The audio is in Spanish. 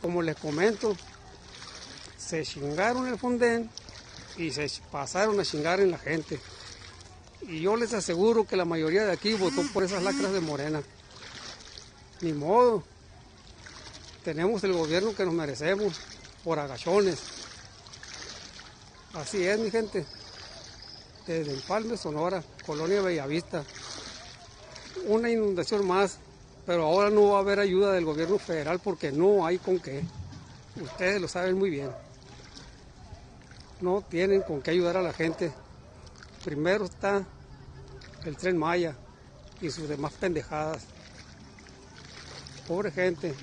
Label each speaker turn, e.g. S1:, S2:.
S1: Como les comento, se chingaron el Fonden y se pasaron a chingar en la gente. Y yo les aseguro que la mayoría de aquí votó por esas lacras de Morena. Ni modo. Tenemos el gobierno que nos merecemos por agachones. Así es, mi gente. Desde Empalme, Sonora, Colonia Bellavista. Una inundación más, pero ahora no va a haber ayuda del gobierno federal porque no hay con qué. Ustedes lo saben muy bien. No tienen con qué ayudar a la gente. Primero está el tren Maya y sus demás pendejadas. Pobre gente.